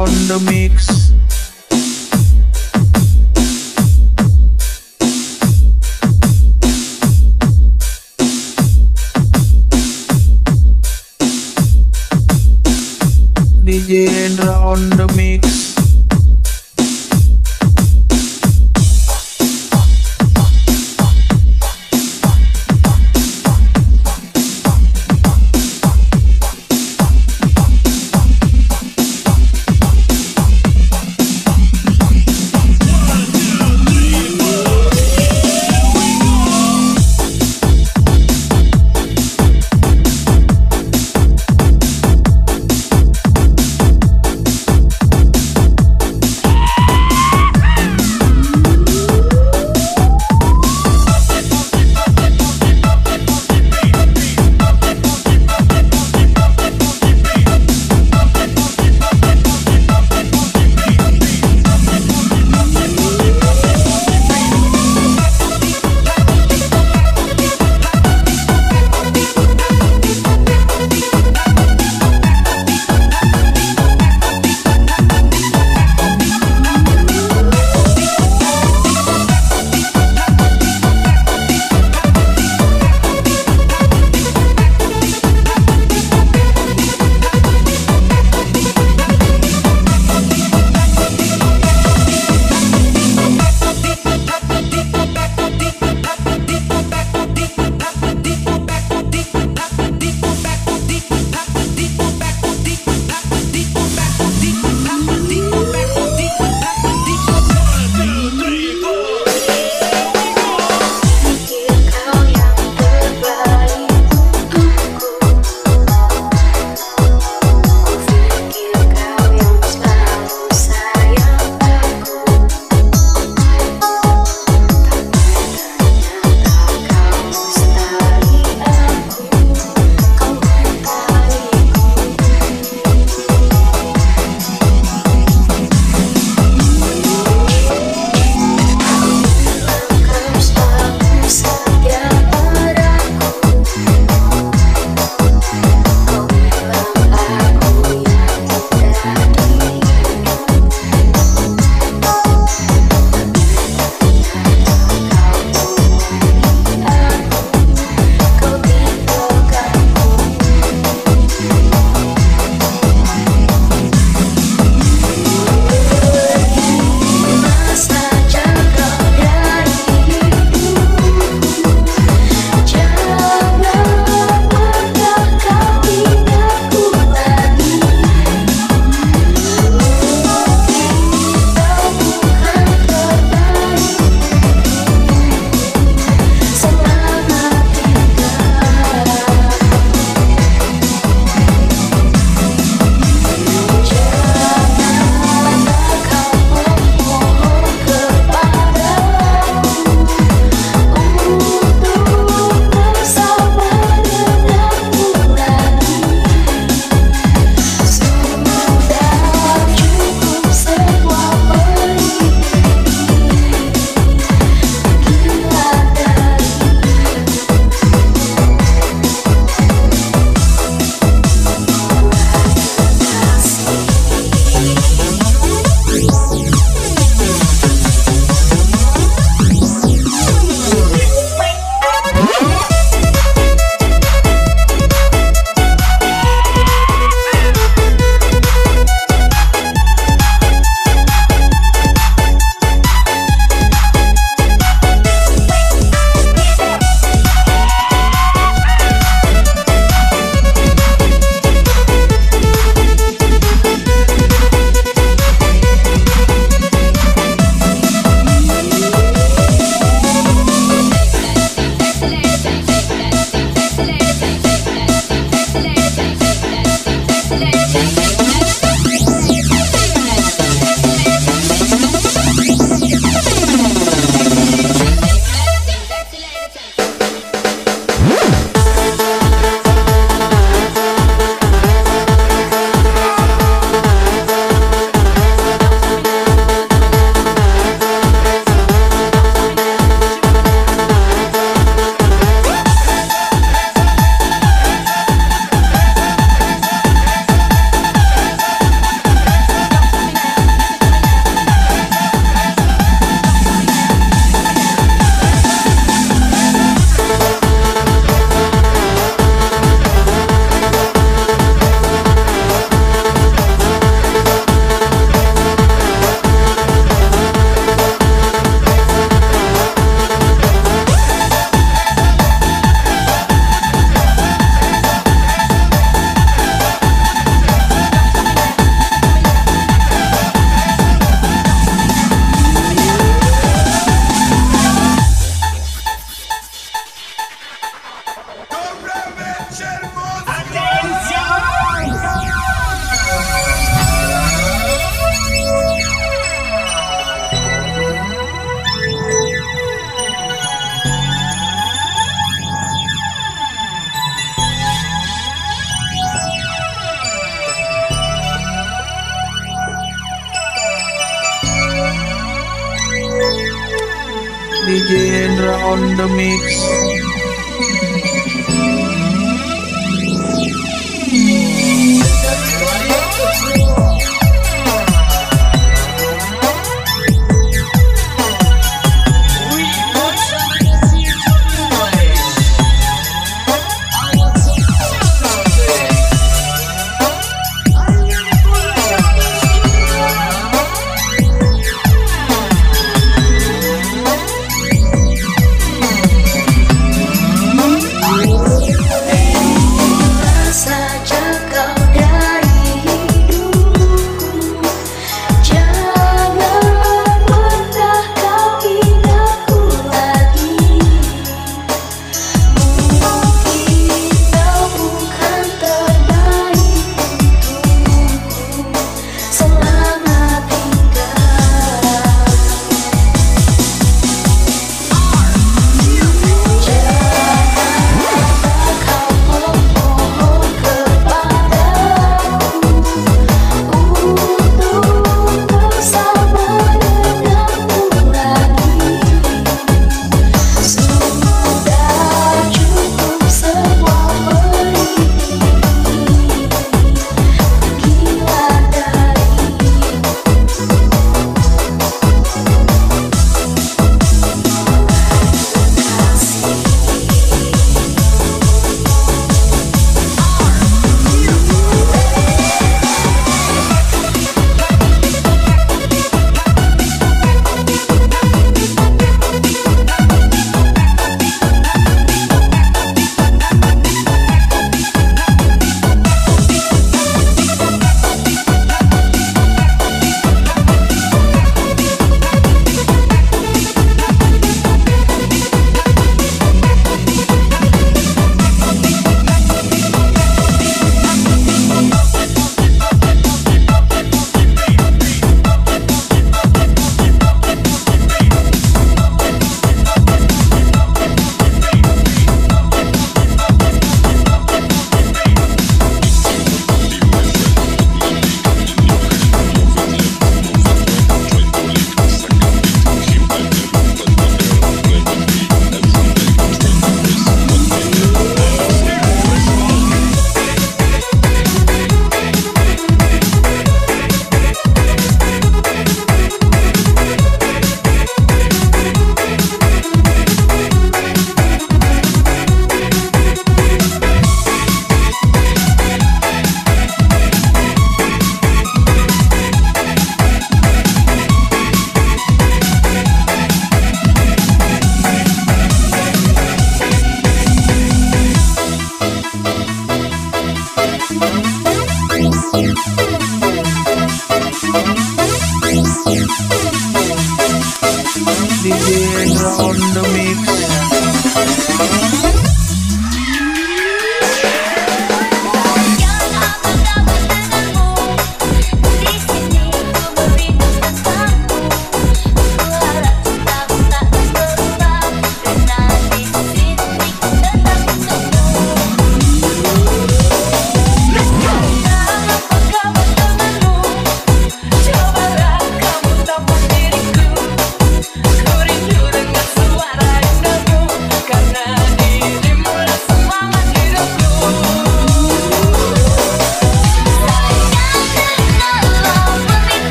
on the mix. DJ Hendra on the mix.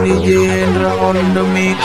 DJ Indra on the mix.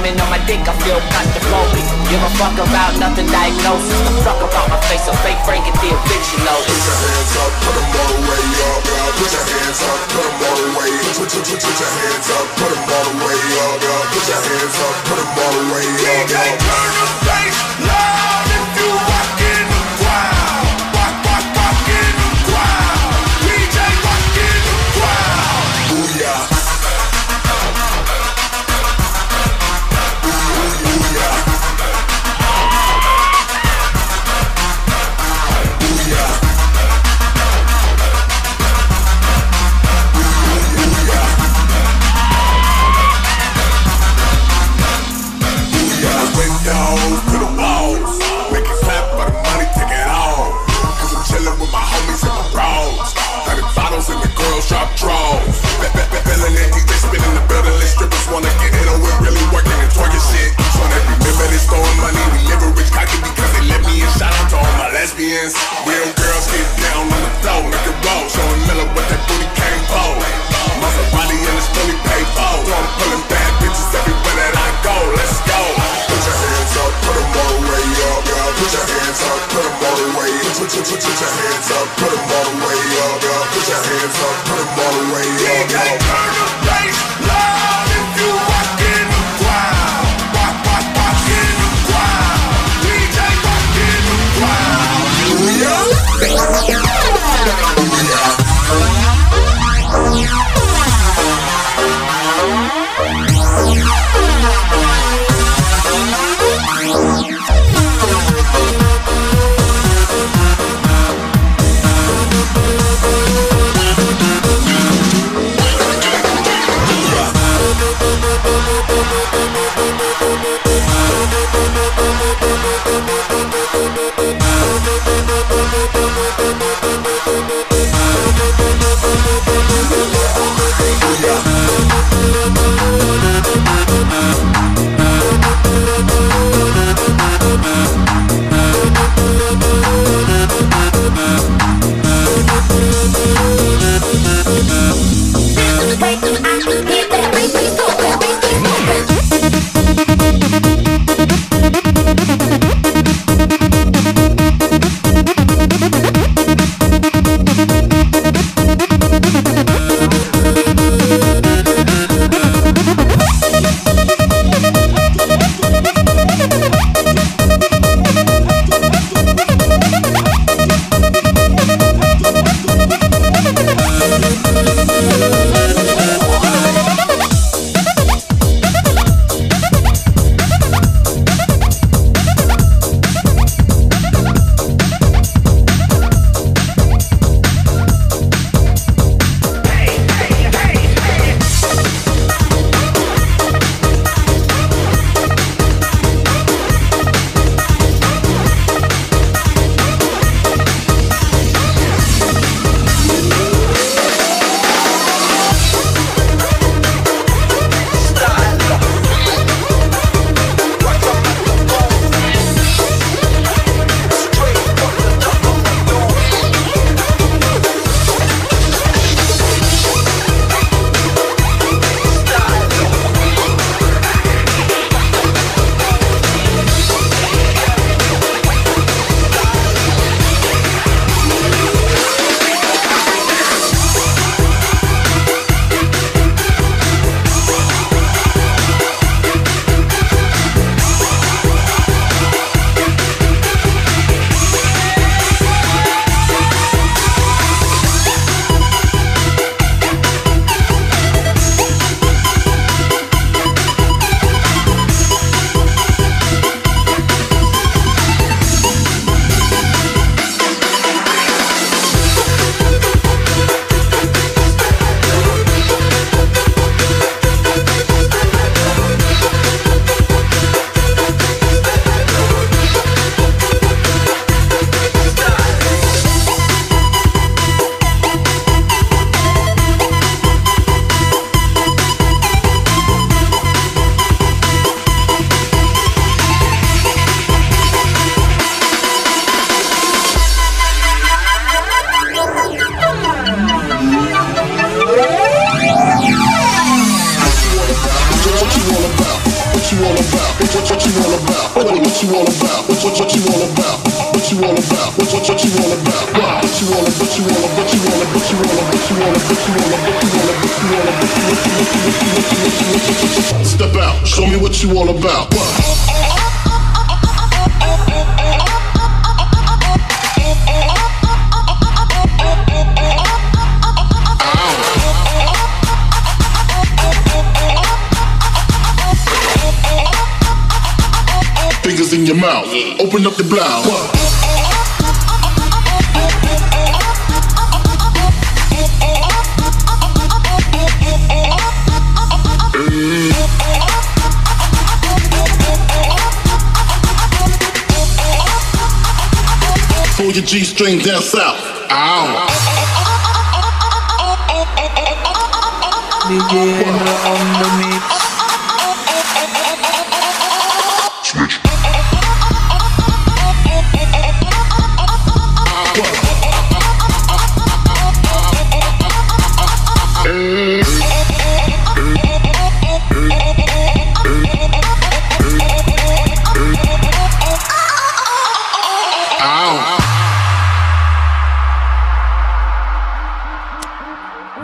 women on my dick, I feel claustrophobic. Give a fuck about nothing diagnosis. The fuck about my face, so fake Frank and the you know Put your hands up, put them all the way up. Put your hands up, put them all the way. Put, put, your hands up, put them all the way up. Put your hands up, put them all the way up. DJ, turn the face.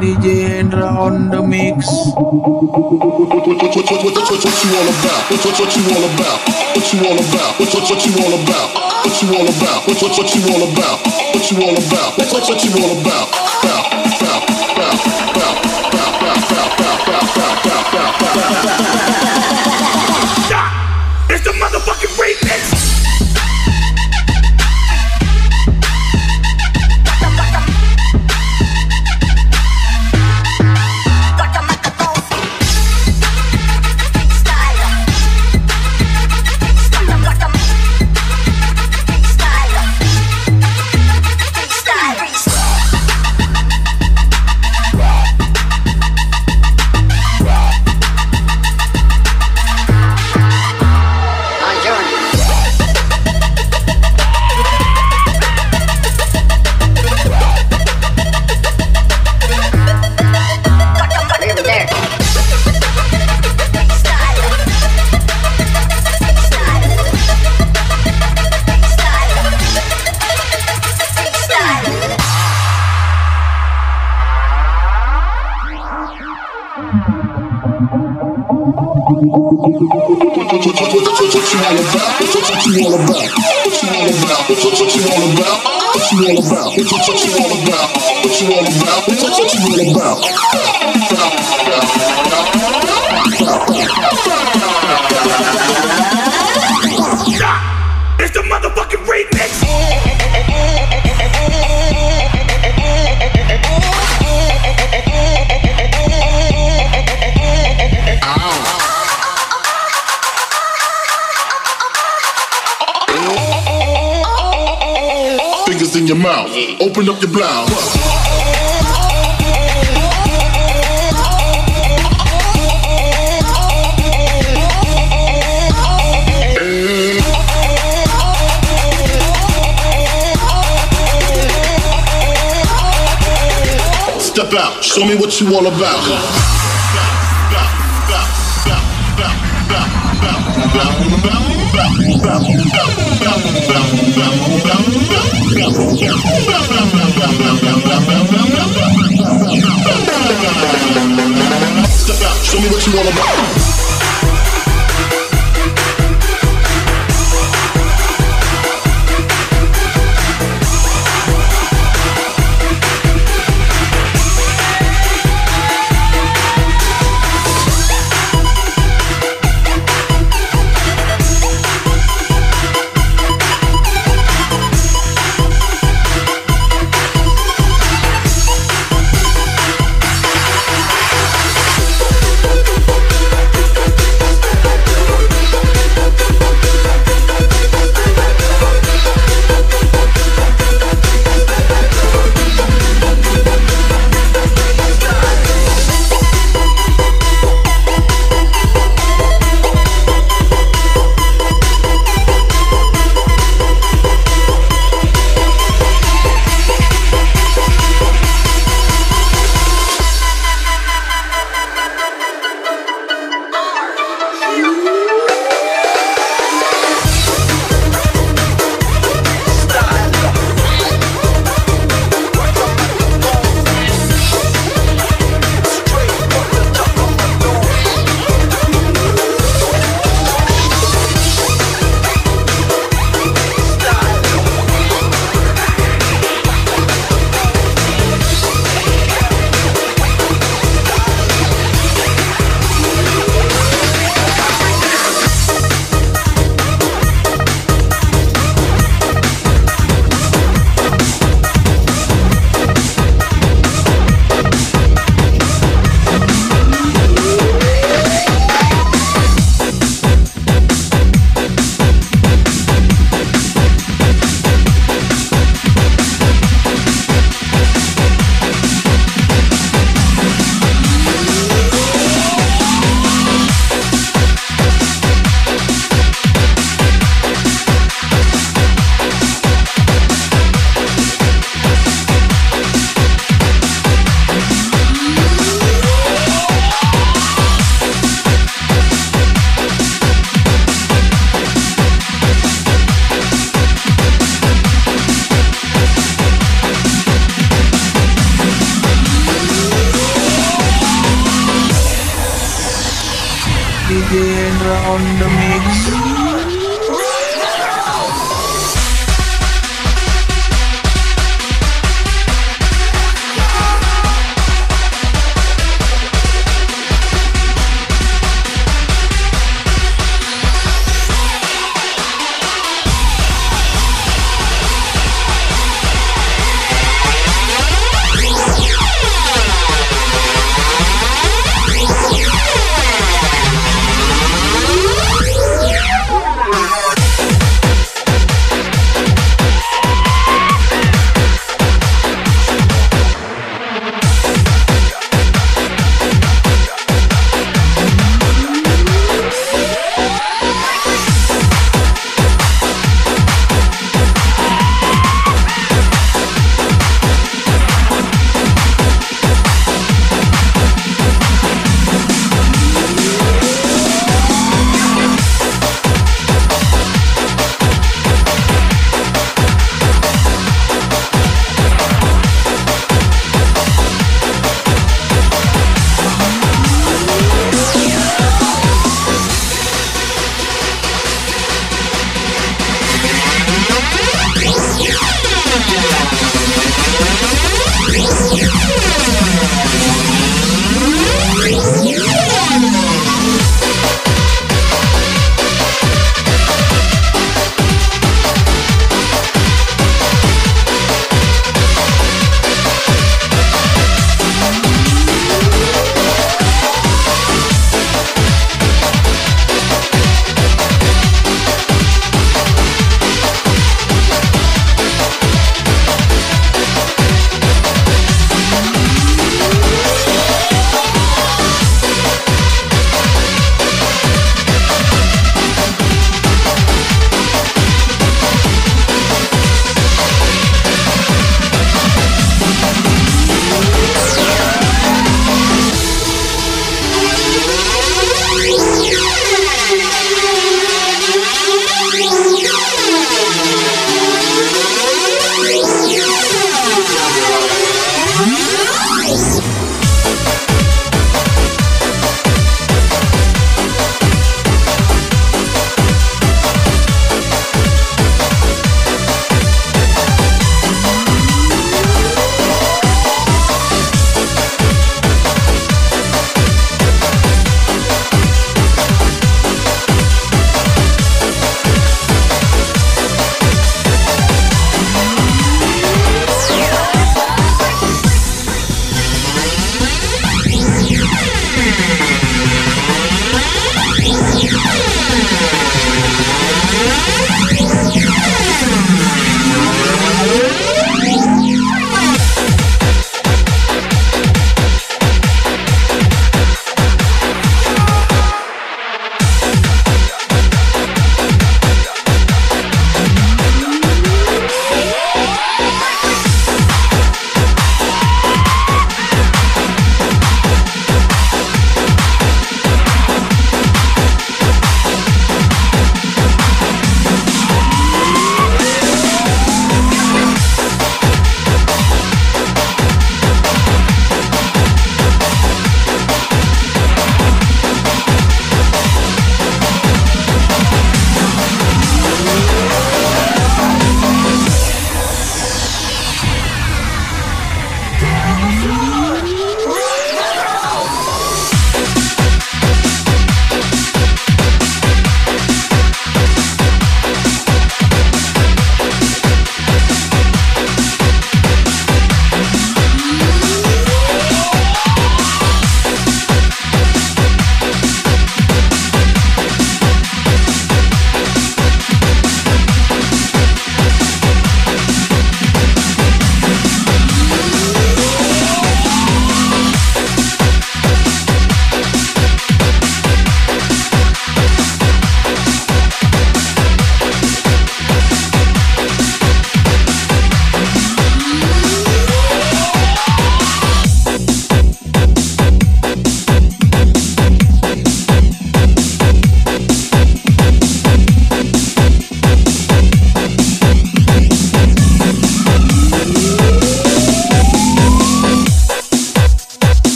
DJ Hendra on the mix. What, you all about? What, you all about? What you all about? What, you all about? What you all about? What, you all about? What you all about? What, you all about? Bow, bow, bow, bow, bow, bow. you all about? What you all about? What you all about? What you all about? What you all about? Open up your blouse. Step out, show me what you all about. Show me what you all about.